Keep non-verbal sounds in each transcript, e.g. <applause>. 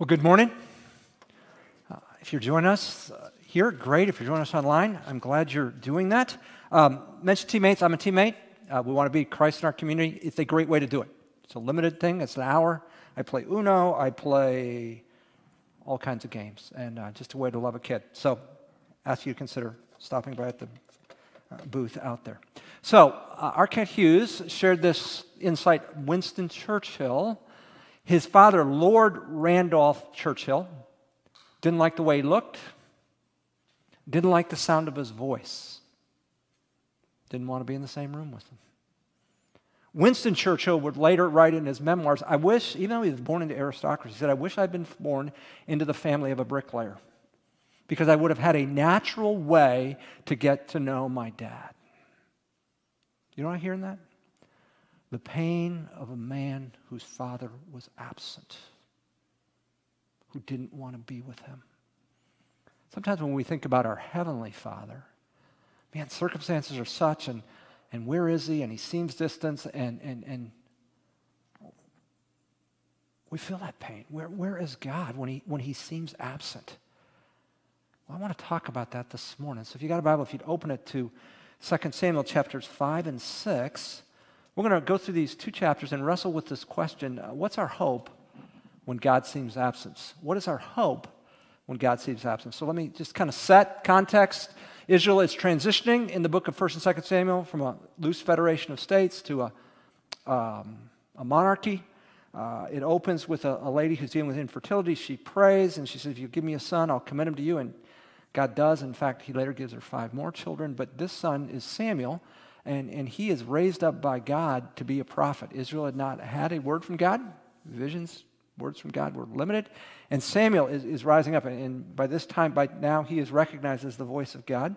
Well, good morning. Uh, if you're joining us uh, here, great. If you're joining us online, I'm glad you're doing that. Um, mention teammates. I'm a teammate. Uh, we want to be Christ in our community. It's a great way to do it. It's a limited thing. It's an hour. I play Uno. I play all kinds of games, and uh, just a way to love a kid. So, ask you to consider stopping by at the uh, booth out there. So, uh, R. Kent Hughes shared this insight. Winston Churchill his father, Lord Randolph Churchill, didn't like the way he looked, didn't like the sound of his voice, didn't want to be in the same room with him. Winston Churchill would later write in his memoirs, I wish, even though he was born into aristocracy, he said, I wish I'd been born into the family of a bricklayer because I would have had a natural way to get to know my dad. You know what I'm hearing that? The pain of a man whose father was absent, who didn't want to be with him. Sometimes when we think about our Heavenly Father, man, circumstances are such, and, and where is He? And He seems distant, and, and, and we feel that pain. Where, where is God when he, when he seems absent? Well, I want to talk about that this morning. So if you got a Bible, if you'd open it to 2 Samuel chapters 5 and 6. We're going to go through these two chapters and wrestle with this question uh, what's our hope when God seems absent? What is our hope when God seems absent? So let me just kind of set context. Israel is transitioning in the book of 1st and 2nd Samuel from a loose federation of states to a, um, a monarchy. Uh, it opens with a, a, lady who's dealing with infertility. She prays and she says, If you give me a son, I'll commit him to you. And God does. In fact, he later gives her five more children. But this son is Samuel and, and he is raised up by God to be a prophet. Israel had not had a word from God. Visions, words from God were limited. And Samuel is, is rising up, and by this time, by now, he is recognized as the voice of God.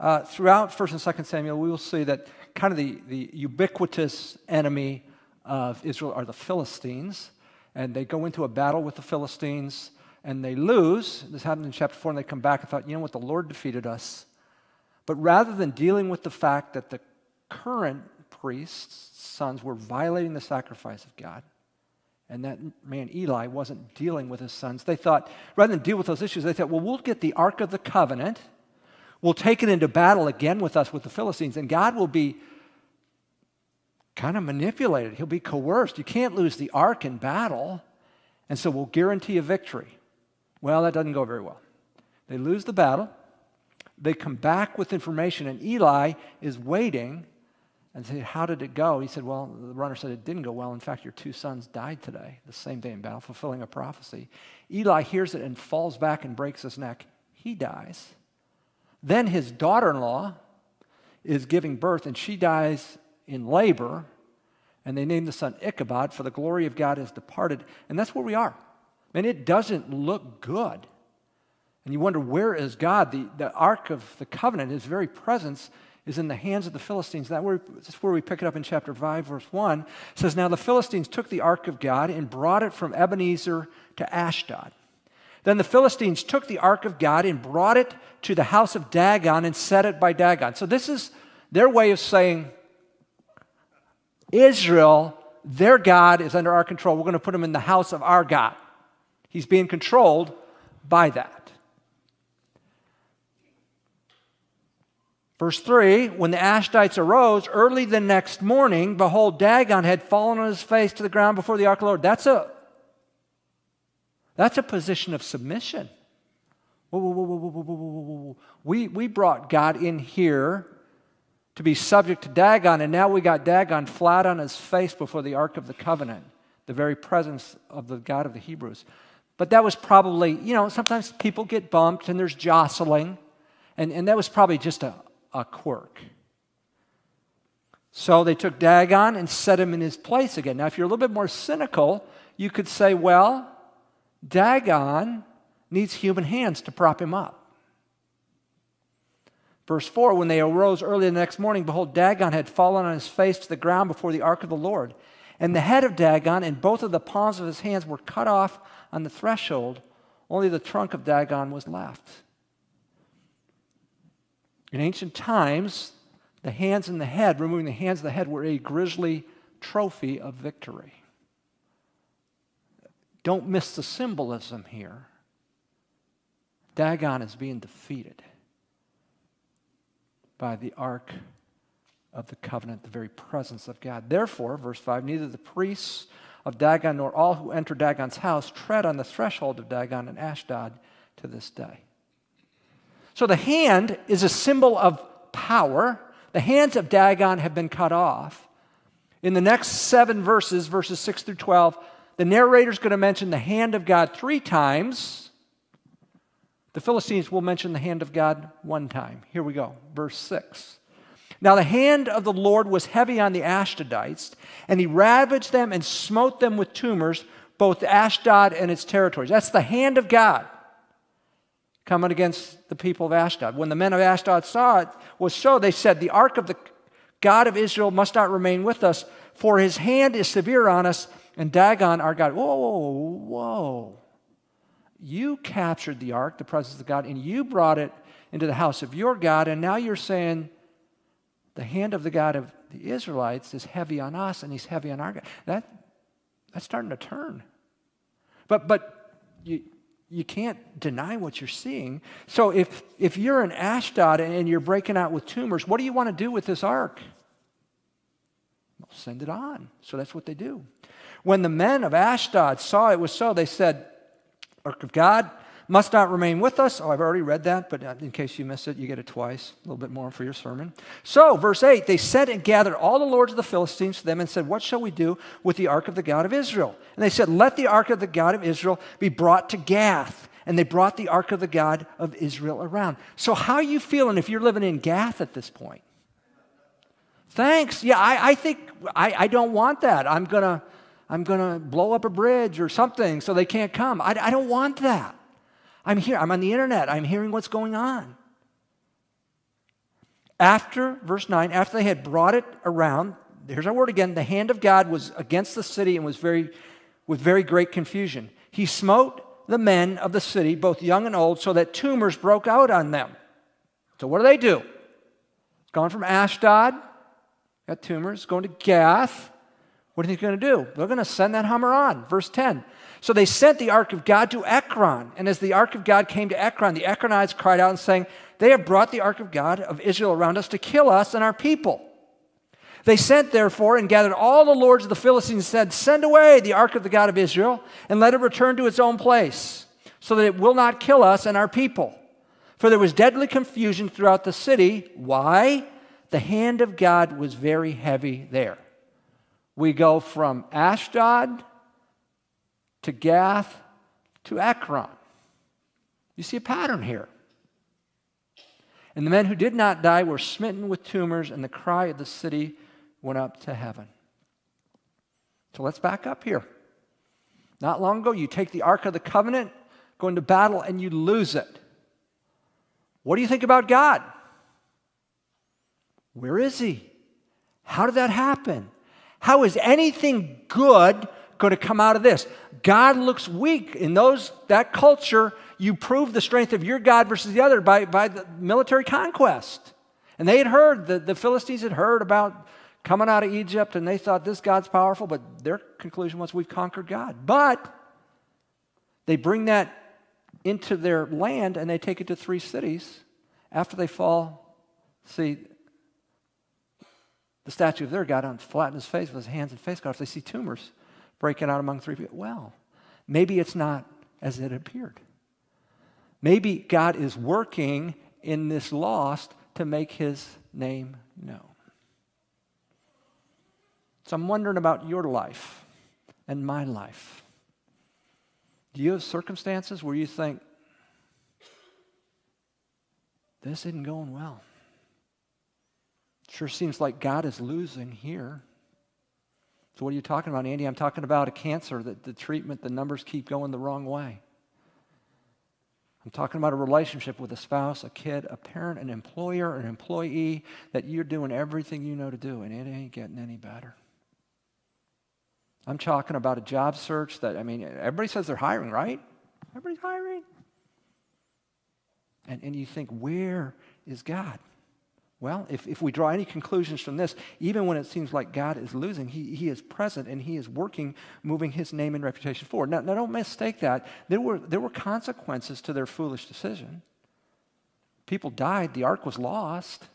Uh, throughout 1st and 2nd Samuel, we will see that kind of the, the ubiquitous enemy of Israel are the Philistines. And they go into a battle with the Philistines and they lose. This happened in chapter 4, and they come back and thought, you know what, the Lord defeated us. But rather than dealing with the fact that the current priests' sons were violating the sacrifice of God, and that man Eli wasn't dealing with his sons, they thought, rather than deal with those issues, they thought, well, we'll get the Ark of the Covenant, we'll take it into battle again with us with the Philistines, and God will be kind of manipulated. He'll be coerced. You can't lose the Ark in battle, and so we'll guarantee a victory. Well, that doesn't go very well. They lose the battle they come back with information, and Eli is waiting and say, How did it go? He said, Well, the runner said it didn't go well. In fact, your two sons died today, the same day in battle, fulfilling a prophecy. Eli hears it and falls back and breaks his neck. He dies. Then his daughter in law is giving birth, and she dies in labor. And they name the son Ichabod, for the glory of God has departed. And that's where we are. And it doesn't look good. And you wonder, where is God? The, the Ark of the Covenant, his very presence, is in the hands of the Philistines. That's where we pick it up in chapter 5, verse 1. It says, Now the Philistines took the Ark of God and brought it from Ebenezer to Ashdod. Then the Philistines took the Ark of God and brought it to the house of Dagon and set it by Dagon. So this is their way of saying, Israel, their God is under our control. We're going to put him in the house of our God. He's being controlled by that. Verse 3 When the Ashdites arose early the next morning, behold, Dagon had fallen on his face to the ground before the ark of the Lord. That's a, that's a position of submission. Whoa, whoa, whoa, we, we brought God in here to be subject to Dagon, and now we got Dagon flat on his face before the Ark of the Covenant, the very presence of the God of the Hebrews. But that was probably, you know, sometimes people get bumped and there's jostling, and, and that was probably just a, a quirk. So they took Dagon and set him in his place again. Now, if you're a little bit more cynical, you could say, well, Dagon needs human hands to prop him up. Verse 4 When they arose early the next morning, behold, Dagon had fallen on his face to the ground before the ark of the Lord. And the head of Dagon and both of the palms of his hands were cut off on the threshold. Only the trunk of Dagon was left. In ancient times, the hands and the head, removing the hands and the head, were a grisly trophy of victory. Don't miss the symbolism here. Dagon is being defeated by the ark of the covenant, the very presence of God. Therefore, verse 5 neither the priests of Dagon nor all who enter Dagon's house tread on the threshold of Dagon and Ashdod to this day. So the hand is a symbol of power. The hands of Dagon have been cut off. In the next seven verses, verses 6 through 12, the narrator is going to mention the hand of God three times. The Philistines will mention the hand of God one time. Here we go, verse 6. Now the hand of the Lord was heavy on the Ashdodites, and he ravaged them and smote them with tumors, both Ashdod and its territories. That's the hand of God coming against the people of Ashdod. When the men of Ashdod saw it was so, they said, The ark of the God of Israel must not remain with us, for his hand is severe on us, and Dagon our God. Whoa, whoa, whoa. You captured the ark, the presence of God, and you brought it into the house of your God, and now you're saying the hand of the God of the Israelites is heavy on us, and he's heavy on our God. That, that's starting to turn. But, but you, you can't deny what you're seeing. So if, if you're in Ashdod and you're breaking out with tumors, what do you want to do with this ark? Well, send it on. So that's what they do. When the men of Ashdod saw it was so, they said, Ark of God, must not remain with us. Oh, I've already read that, but uh, in case you missed it, you get it twice, a little bit more for your sermon. So, verse 8, they sent and gathered all the lords of the Philistines to them and said, What shall we do with the ark of the God of Israel? And they said, Let the ark of the God of Israel be brought to Gath. And they brought the ark of the God of Israel around. So, how are you feeling if you're living in Gath at this point? Thanks. Yeah, I, I think I, I don't want that. I'm going to I'm going to blow up a bridge or something so they can't come. I, I don't want that. I'm here, I'm on the internet, I'm hearing what's going on. After, verse 9, after they had brought it around, here's our word again the hand of God was against the city and was very, with very great confusion. He smote the men of the city, both young and old, so that tumors broke out on them. So what do they do? It's Gone from Ashdod, got tumors, going to Gath. What are they going to do? They're going to send that Hummer on. Verse 10 so they sent the ark of God to Ekron. And as the ark of God came to Ekron, the Ekronites cried out and saying, They have brought the ark of God of Israel around us to kill us and our people. They sent, therefore, and gathered all the lords of the Philistines and said, Send away the ark of the God of Israel, and let it return to its own place, so that it will not kill us and our people. For there was deadly confusion throughout the city. Why? The hand of God was very heavy there. We go from Ashdod to Gath to Ekron. You see a pattern here. And the men who did not die were smitten with tumors, and the cry of the city went up to heaven. So let's back up here. Not long ago, you take the Ark of the Covenant, go into battle, and you lose it. What do you think about God? Where is He? How did that happen? How is anything good going to come out of this? God looks weak. In those, that culture, you prove the strength of your God versus the other by, by the military conquest. And they had heard, the, the Philistines had heard about coming out of Egypt, and they thought this God's powerful, but their conclusion was we've conquered God. But they bring that into their land and they take it to three cities after they fall. See, the statue of their God on flat in his face with his hands and face cut off. They see tumors breaking out among three people. Well, maybe it's not as it appeared. Maybe God is working in this lost to make his name known. So I'm wondering about your life and my life. Do you have circumstances where you think, this isn't going well? Sure seems like God is losing here. So, what are you talking about, Andy? I'm talking about a cancer that the treatment, the numbers keep going the wrong way. I'm talking about a relationship with a spouse, a kid, a parent, an employer, an employee that you're doing everything you know to do, and it ain't getting any better. I'm talking about a job search that, I mean, everybody says they're hiring, right? Everybody's hiring. And, and you think, where is God? Well, if, if we draw any conclusions from this, even when it seems like God is losing, he, he is present and He is working, moving His name and reputation forward. Now, now, don't mistake that. There were, there were consequences to their foolish decision. People died, the ark was lost.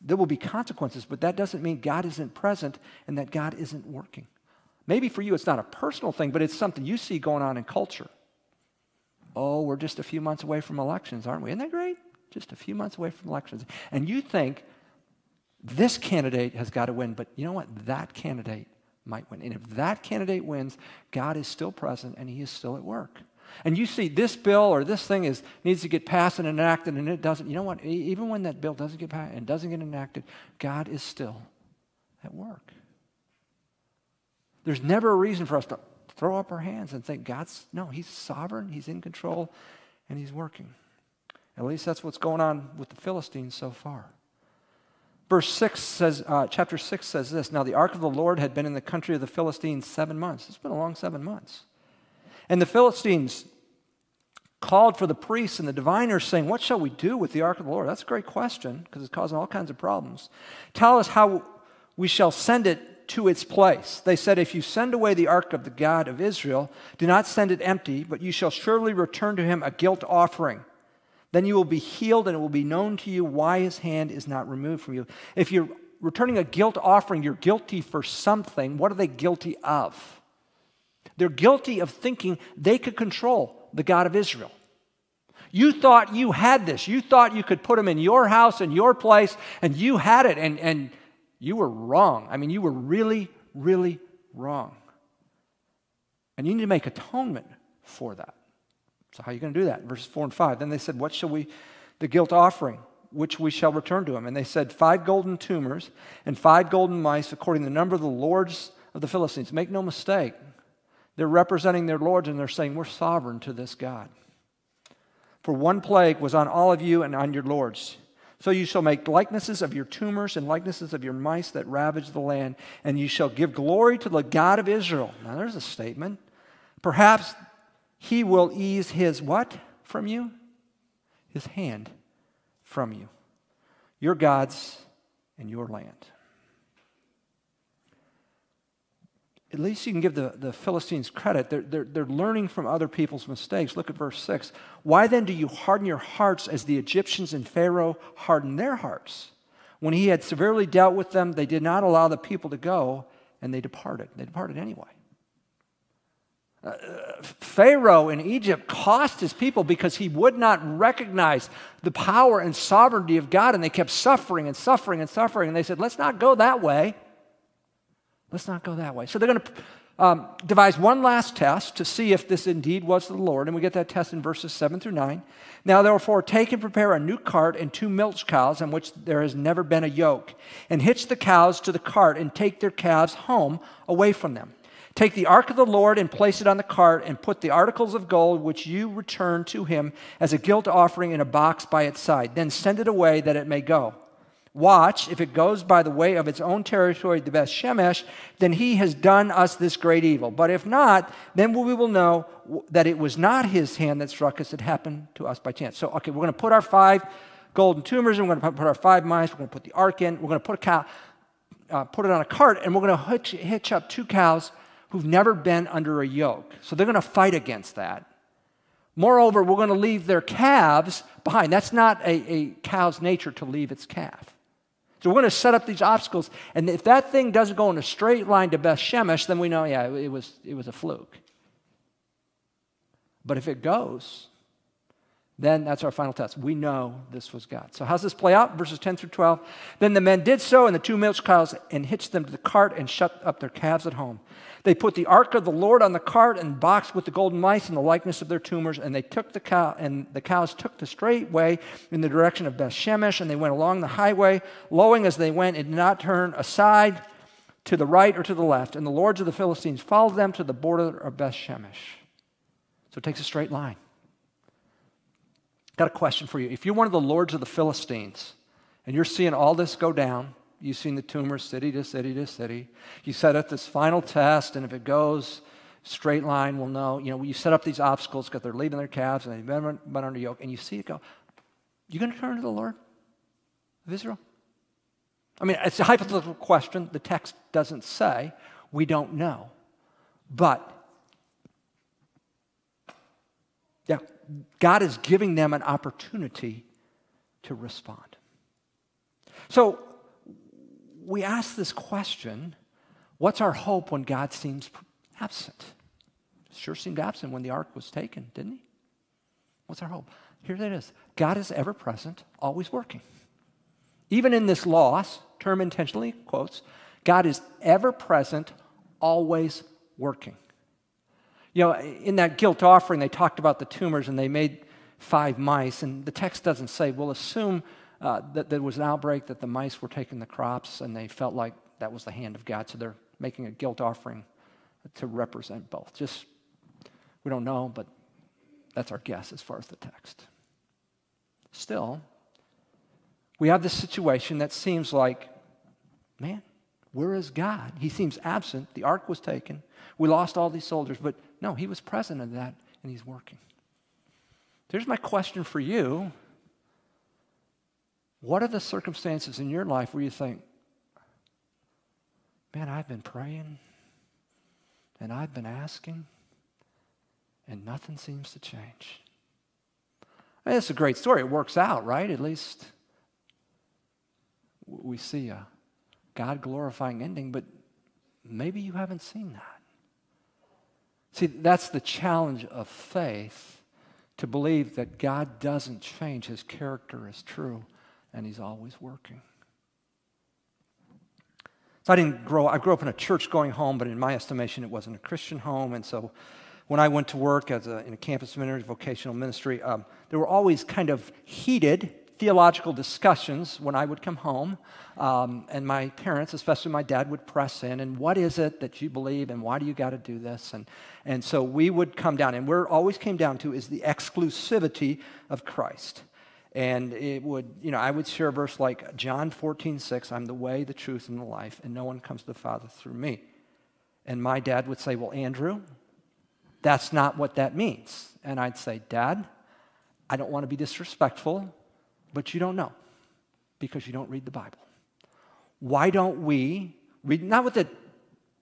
There will be consequences, but that doesn't mean God isn't present and that God isn't working. Maybe for you it's not a personal thing, but it's something you see going on in culture. Oh, we're just a few months away from elections, aren't we? Isn't that great? Just a few months away from elections, and you think this candidate has got to win, but you know what? That candidate might win. And if that candidate wins, God is still present and he is still at work. And you see this bill or this thing is needs to get passed and enacted and it doesn't. You know what? Even when that bill doesn't get passed and doesn't get enacted, God is still at work. There's never a reason for us to throw up our hands and think God's no, he's sovereign, he's in control and he's working. At least that's what's going on with the Philistines so far. Verse 6 says, uh, chapter 6 says this Now the ark of the Lord had been in the country of the Philistines seven months. It's been a long seven months. And the Philistines called for the priests and the diviners, saying, What shall we do with the ark of the Lord? That's a great question because it's causing all kinds of problems. Tell us how we shall send it to its place. They said, If you send away the ark of the God of Israel, do not send it empty, but you shall surely return to him a guilt offering. Then you will be healed, and it will be known to you why his hand is not removed from you. If you're returning a guilt offering, you're guilty for something. What are they guilty of? They're guilty of thinking they could control the God of Israel. You thought you had this. You thought you could put him in your house, in your place, and you had it, and, and you were wrong. I mean, you were really, really wrong. And you need to make atonement for that. So, how are you going to do that? Verses 4 and 5. Then they said, What shall we, the guilt offering, which we shall return to him? And they said, Five golden tumors and five golden mice, according to the number of the lords of the Philistines. Make no mistake, they're representing their lords and they're saying, We're sovereign to this God. For one plague was on all of you and on your lords. So you shall make likenesses of your tumors and likenesses of your mice that ravage the land, and you shall give glory to the God of Israel. Now there's a statement. Perhaps he will ease his what from you? His hand from you. Your gods and your land. At least you can give the, the Philistines credit. They're, they're, they're learning from other people's mistakes. Look at verse 6. Why then do you harden your hearts as the Egyptians and Pharaoh hardened their hearts? When he had severely dealt with them, they did not allow the people to go, and they departed. They departed anyway. Pharaoh in Egypt cost his people because he would not recognize the power and sovereignty of God, and they kept suffering and suffering and suffering. And they said, Let's not go that way. Let's not go that way. So they're going to um, devise one last test to see if this indeed was the Lord. And we get that test in verses 7 through 9. Now, therefore, take and prepare a new cart and two milch cows on which there has never been a yoke, and hitch the cows to the cart and take their calves home away from them. Take the ark of the Lord and place it on the cart, and put the articles of gold which you return to him as a guilt offering in a box by its side. Then send it away that it may go. Watch, if it goes by the way of its own territory to Beth Shemesh, then he has done us this great evil. But if not, then we will know that it was not his hand that struck us, it happened to us by chance. So, okay, we're going to put our five golden tumors, we're going to put our five mice, we're going to put the ark in, we're going to put a cow, uh, put it on a cart, and we're going to hitch, hitch up two cows who've never been under a yoke. So they're going to fight against that. Moreover, we're going to leave their calves behind. That's not a, a cow's nature to leave its calf. So we're going to set up these obstacles. And if that thing doesn't go in a straight line to Beth Shemesh, then we know, yeah, it was, it was a fluke. But if it goes, then that's our final test. We know this was God. So, how's this play out? Verses 10 through 12. Then the men did so, and the two milch cows, and hitched them to the cart and shut up their calves at home. They put the ark of the Lord on the cart and boxed with the golden mice in the likeness of their tumors, and they took the cow, and the cows took the straight way in the direction of Beth Shemesh, and they went along the highway, lowing as they went, and did not turn aside to the right or to the left. And the lords of the Philistines followed them to the border of Beth Shemesh. So it takes a straight line. Got a question for you. If you're one of the lords of the Philistines, and you're seeing all this go down, You've seen the tumor city to city to city. You set up this final test, and if it goes straight line, we'll know. You know, you set up these obstacles because they're leaving their calves and they've been, been under yoke, and you see it go. You going to turn to the Lord? of Israel? I mean, it's a hypothetical question. The text doesn't say. We don't know. But, yeah, God is giving them an opportunity to respond. So, we ask this question what's our hope when God seems absent? Sure seemed absent when the ark was taken, didn't he? What's our hope? Here it is God is ever present, always working. Even in this loss, term intentionally quotes, God is ever present, always working. You know, in that guilt offering, they talked about the tumors and they made five mice, and the text doesn't say, we'll assume uh, that there was an outbreak, that the mice were taking the crops, and they felt like that was the hand of God, so they're making a guilt offering to represent both. Just, we don't know, but that's our guess as far as the text. Still, we have this situation that seems like, man, where is God? He seems absent. The ark was taken. We lost all these soldiers, but no, he was present in that and he's working. There's my question for you What are the circumstances in your life where you think, man, I've been praying and I've been asking and nothing seems to change? I mean, it's a great story. It works out, right? At least we see a God glorifying ending, but maybe you haven't seen that. See, that's the challenge of faith to believe that God doesn't change, His character is true, and He's always working. So I didn't grow, I grew up in a church going home, but in my estimation, it wasn't a Christian home. And so when I went to work as a, in a campus ministry, vocational ministry, um, there were always kind of heated theological discussions when I would come home, um, and my parents, especially my dad, would press in, and what is it that you believe, and why do you got to do this? And, and so we would come down, and where it always came down to is the exclusivity of Christ. And it would, you know, I would share a verse like John 14, 6, I'm the way, the truth, and the life, and no one comes to the Father through me. And my dad would say, Well, Andrew, that's not what that means. And I'd say, Dad, I don't want to be disrespectful, but you don't know because you don't read the Bible. Why don't we read, not with the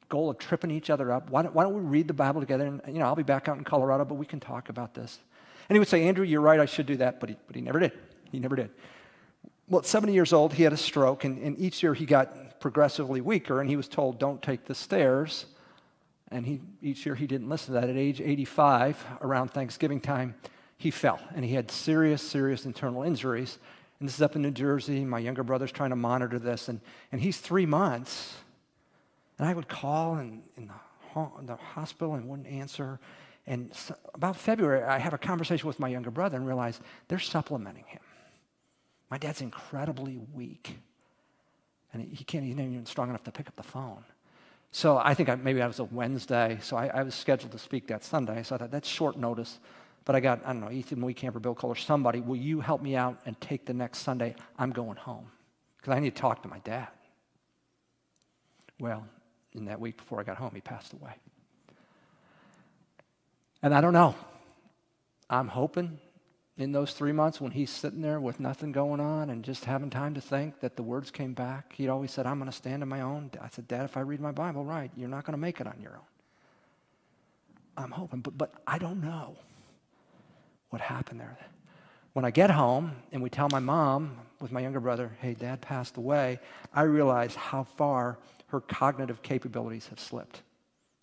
goal of tripping each other up, why don't, why don't we read the Bible together? And, you know, I'll be back out in Colorado, but we can talk about this. And he would say, Andrew, you're right, I should do that, but he, but he never did. He never did. Well, at 70 years old, he had a stroke, and, and each year he got progressively weaker, and he was told, don't take the stairs. And he, each year he didn't listen to that. At age 85, around Thanksgiving time, he fell and he had serious, serious internal injuries. And this is up in New Jersey. My younger brother's trying to monitor this, and, and he's three months. And I would call in, in the, the hospital and wouldn't answer. And so about February, I have a conversation with my younger brother and realize they're supplementing him. My dad's incredibly weak, and he can't he's not even strong enough to pick up the phone. So I think I, maybe that was a Wednesday, so I, I was scheduled to speak that Sunday. So I thought that's short notice. But I got, I don't know, Ethan Weecamper, Bill Kohler, somebody, will you help me out and take the next Sunday? I'm going home because I need to talk to my dad. Well, in that week before I got home, he passed away. And I don't know. I'm hoping in those three months when he's sitting there with nothing going on and just having time to think that the words came back. He'd always said, I'm going to stand on my own. I said, Dad, if I read my Bible right, you're not going to make it on your own. I'm hoping, but, but I don't know what happened there. When I get home and we tell my mom with my younger brother, hey, dad passed away, I realize how far her cognitive capabilities have slipped.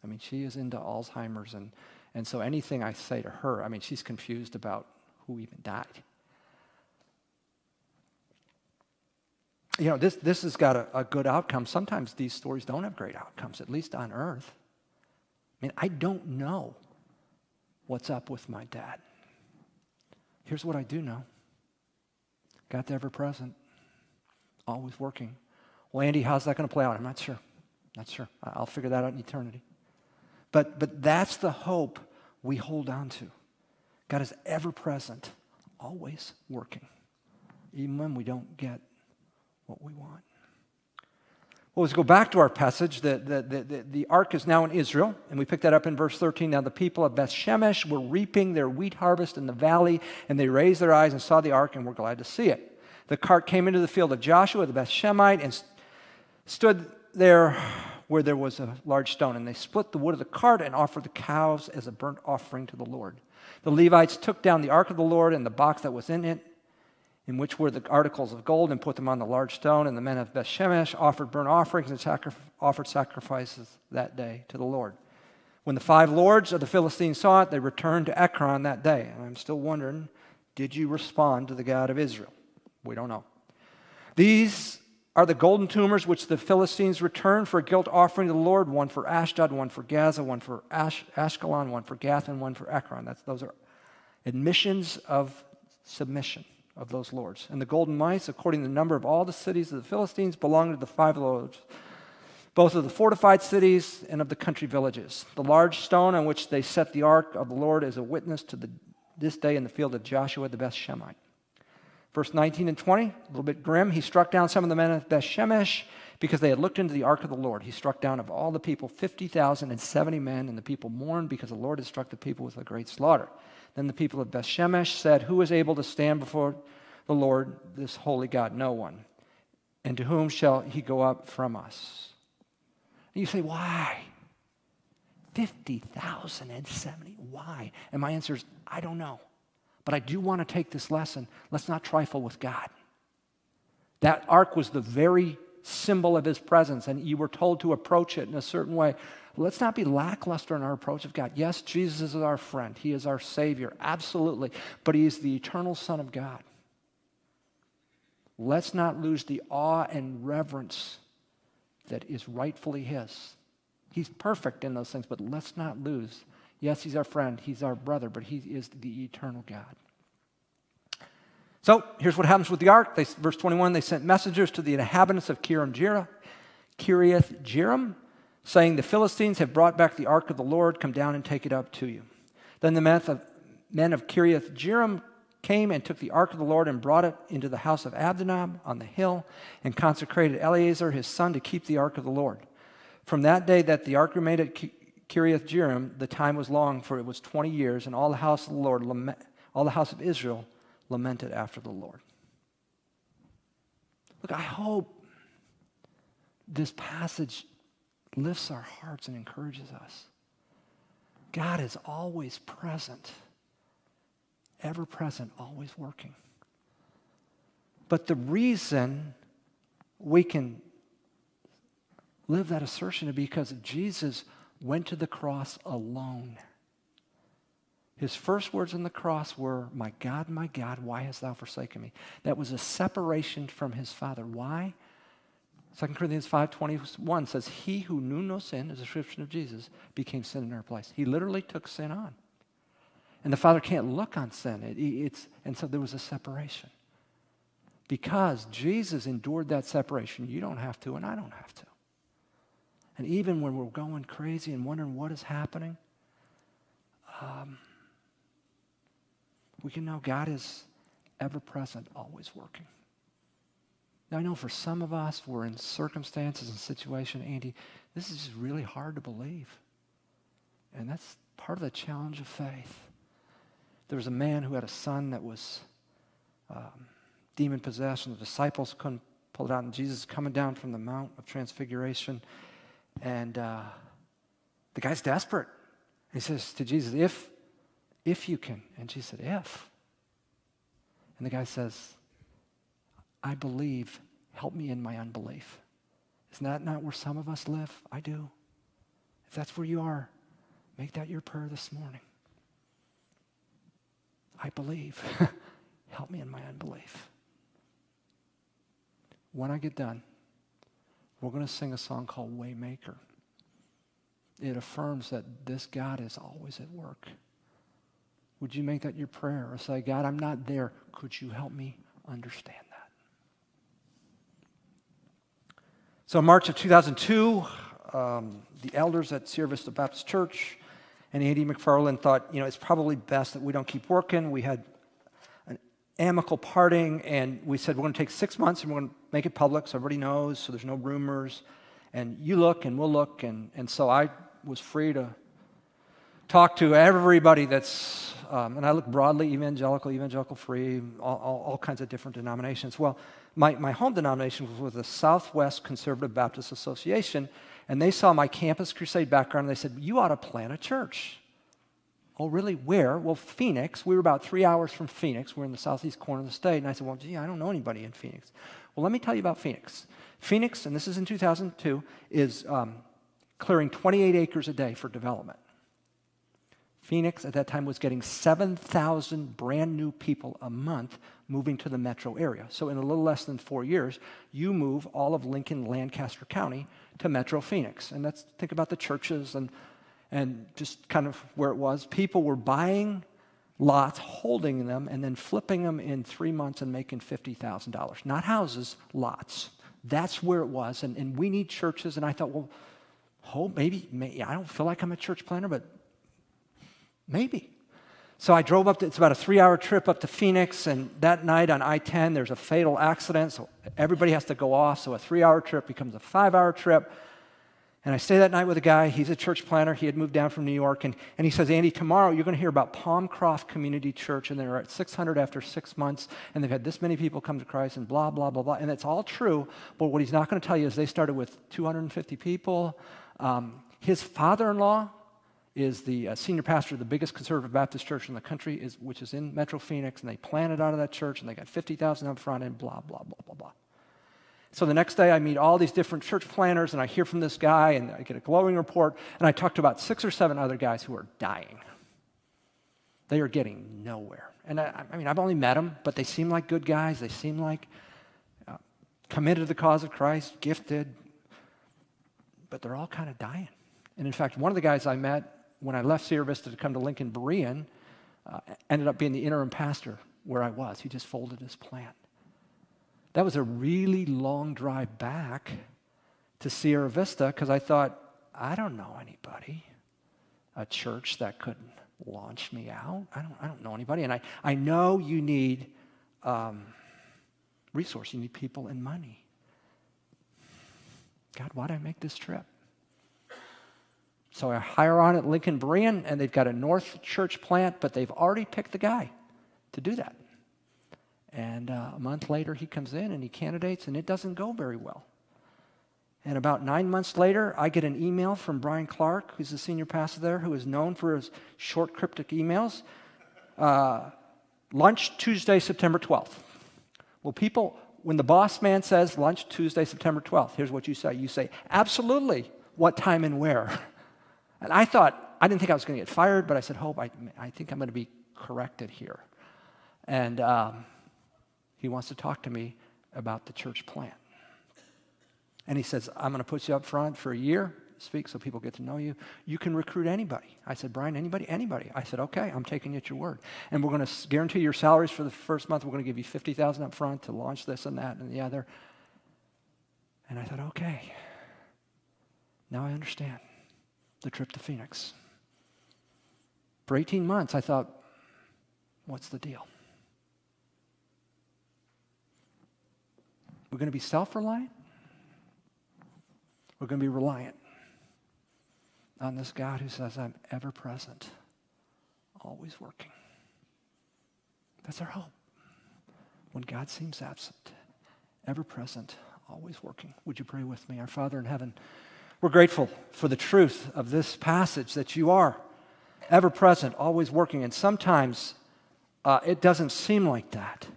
I mean, she is into Alzheimer's, and, and so anything I say to her, I mean, she's confused about who even died. You know, this, this has got a, a good outcome. Sometimes these stories don't have great outcomes, at least on earth. I mean, I don't know what's up with my dad. Here's what I do know God's ever present, always working. Well, Andy, how's that going to play out? I'm not sure. Not sure. I'll figure that out in eternity. But, but that's the hope we hold on to. God is ever present, always working, even when we don't get what we want. Well, let's go back to our passage. The, the, the, the, ark is now in Israel, and we pick that up in verse 13. Now, the people of Beth Shemesh were reaping their wheat harvest in the valley, and they raised their eyes and saw the ark and were glad to see it. The cart came into the field of Joshua, the Beth Shemite, and stood there where there was a large stone. And they split the wood of the cart and offered the calves as a burnt offering to the Lord. The Levites took down the ark of the Lord and the box that was in it, in which were the articles of gold, and put them on the large stone. And the men of Beth Shemesh offered burnt offerings and sacri- offered sacrifices that day to the Lord. When the five lords of the Philistines saw it, they returned to Ekron that day. And I'm still wondering did you respond to the God of Israel? We don't know. These are the golden tumors which the Philistines returned for a guilt offering to the Lord one for Ashdod, one for Gaza, one for Ash- Ashkelon, one for Gath, and one for Ekron. That's, those are admissions of submission of those lords. And the golden mice, according to the number of all the cities of the Philistines, belonged to the five lords, both of the fortified cities and of the country villages. The large stone on which they set the ark of the Lord is a witness to the, this day in the field of Joshua the Beth Shemite. Verse 19 and 20, a little bit grim. He struck down some of the men of Beth Shemesh because they had looked into the ark of the Lord. He struck down of all the people 50,070 men, and the people mourned because the Lord had struck the people with a great slaughter. Then the people of Beth Shemesh said, Who is able to stand before the Lord, this holy God? No one. And to whom shall he go up from us? And you say, Why? 50,070. Why? And my answer is, I don't know. But I do want to take this lesson. Let's not trifle with God. That ark was the very symbol of his presence, and you were told to approach it in a certain way. Let's not be lackluster in our approach of God. Yes, Jesus is our friend, He is our Savior, absolutely, but He is the eternal Son of God. Let's not lose the awe and reverence that is rightfully His. He's perfect in those things, but let's not lose Yes, he's our friend, he's our brother, but he is the eternal God. So here's what happens with the ark. They, verse 21 they sent messengers to the inhabitants of Kiriath Jearim, saying, The Philistines have brought back the ark of the Lord. Come down and take it up to you. Then the men of, men of Kiriath Jearim came and took the ark of the Lord and brought it into the house of Abinadab on the hill and consecrated Eleazar his son to keep the ark of the Lord. From that day that the ark remained at Kiriath Jearim, the time was long, for it was 20 years, and all the house of the Lord, all the house of Israel lamented after the Lord. Look, I hope this passage lifts our hearts and encourages us. God is always present, ever present, always working. But the reason we can live that assertion is because Jesus went to the cross alone. His first words on the cross were, My God, my God, why hast thou forsaken me? That was a separation from his Father. Why? 2 Corinthians 5.21 says, He who knew no sin, is a description of Jesus, became sin in our place. He literally took sin on. And the Father can't look on sin. It, it's, and so there was a separation. Because Jesus endured that separation, you don't have to, and I don't have to. And even when we're going crazy and wondering what is happening, um, we can know God is ever present, always working. Now, I know for some of us, we're in circumstances and situation, Andy, this is just really hard to believe. And that's part of the challenge of faith. There was a man who had a son that was um, demon possessed, and the disciples couldn't pull it out. And Jesus coming down from the Mount of Transfiguration and uh, the guy's desperate. He says to Jesus, if, if you can. And Jesus said, if. And the guy says, I believe, help me in my unbelief. Isn't that not where some of us live? I do. If that's where you are, make that your prayer this morning. I believe. <laughs> help me in my unbelief. When I get done, we're going to sing a song called Waymaker. It affirms that this God is always at work. Would you make that your prayer or say, God, I'm not there. Could you help me understand that? So, March of 2002, um, the elders at Sierra Vista Baptist Church and Andy McFarland thought, you know, it's probably best that we don't keep working. We had amicable parting, and we said we're going to take six months and we're going to make it public so everybody knows, so there's no rumors. And you look and we'll look. And, and so I was free to talk to everybody that's um, and I look broadly evangelical, evangelical free, all, all, all, kinds of different denominations. Well, my, my home denomination was with the Southwest Conservative Baptist Association, and they saw my campus crusade background and they said, You ought to plant a church. Oh, really? Where? Well, Phoenix. We were about three hours from Phoenix. We're in the southeast corner of the state. And I said, Well, gee, I don't know anybody in Phoenix. Well, let me tell you about Phoenix. Phoenix, and this is in 2002, is um, clearing 28 acres a day for development. Phoenix at that time was getting 7,000 brand new people a month moving to the metro area. So, in a little less than four years, you move all of Lincoln, Lancaster County to metro Phoenix. And let's think about the churches and, and just kind of where it was. People were buying lots, holding them, and then flipping them in three months and making $50,000. Not houses, lots. That's where it was. And, and we need churches. And I thought, well, hope maybe, maybe I don't feel like I'm a church planter, but maybe. So I drove up, to, it's about a three hour trip up to Phoenix, and that night on I 10, there's a fatal accident, so everybody has to go off. So a three hour trip becomes a five hour trip. And I stay that night with a guy, he's a church planter, he had moved down from New York, and, and he says, Andy, tomorrow you're going to hear about Palmcroft Community Church, and they're at 600 after six months, and they've had this many people come to Christ, and blah, blah, blah, blah. And it's all true, but what he's not going to tell you is they started with 250 people. Um, his father in law is the uh, senior pastor of the biggest conservative Baptist church in the country, is, which is in Metro Phoenix, and they planted out of that church, and they got 50,000 up front, and blah, blah, blah, blah, blah. So the next day, I meet all these different church planters, and I hear from this guy, and I get a glowing report, and I talk to about six or seven other guys who are dying. They are getting nowhere. And I, I mean, I've only met them, but they seem like good guys. They seem like uh, committed to the cause of Christ, gifted, but they're all kind of dying. And in fact, one of the guys I met when I left Sierra Vista to come to Lincoln Berean uh, ended up being the interim pastor where I was. He just folded his plant. That was a really long drive back to Sierra Vista because I thought, I don't know anybody, a church that could launch me out. I don't, I don't know anybody. And I, I know you need um, resource, you need people and money. God, why did I make this trip? So I hire on at Lincoln Berean, and they've got a North Church plant, but they've already picked the guy to do that. And uh, a month later, he comes in and he candidates, and it doesn't go very well. And about nine months later, I get an email from Bryan Clark, who's the senior pastor there, who is known for his short, cryptic emails. Uh, lunch Tuesday, September 12th. Well, people, when the boss man says lunch Tuesday, September 12th, here's what you say. You say, absolutely, what time and where? <laughs> And I thought, I didn't think I was going to get fired, but I said, Hope, I, I think I'm going to be corrected here. And um, he wants to talk to me about the church plant. And he says, I'm going to put you up front for a year, speak so people get to know you. You can recruit anybody. I said, Bryan, anybody? Anybody. I said, okay, I'm taking you at your word. And we're going to guarantee your salaries for the first month. We're going to give you 50000 up front to launch this and that and the other. And I thought, okay, now I understand the trip to Phoenix. For 18 months, I thought, what's the deal? We're going to be self reliant. We're going to be reliant on this God who says, I'm ever present, always working. That's our hope. When God seems absent, ever present, always working. Would you pray with me? Our Father in heaven, we're grateful for the truth of this passage that you are ever present, always working. And sometimes uh, it doesn't seem like that.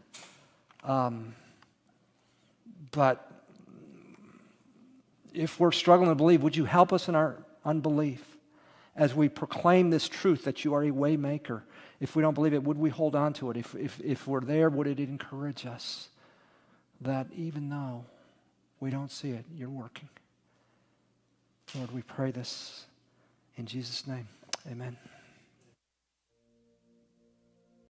Um, but if we're struggling to believe, would you help us in our unbelief as we proclaim this truth that you are a waymaker? If we don't believe it, would we hold on to it? If, if, if we're there, would it encourage us that even though we don't see it, you're working? Lord, we pray this in Jesus' name. Amen.